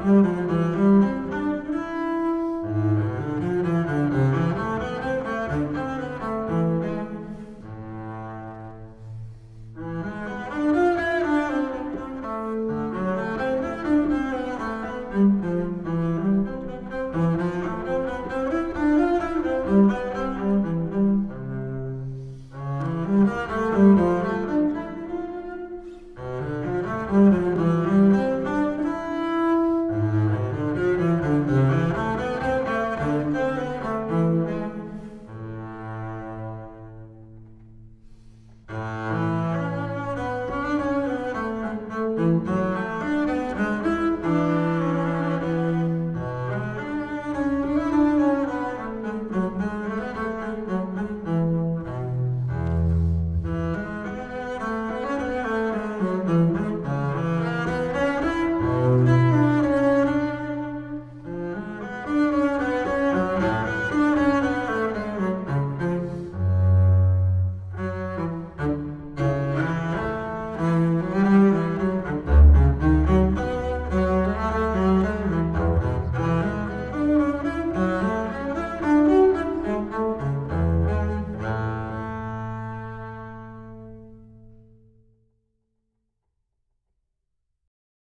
Mm-hmm.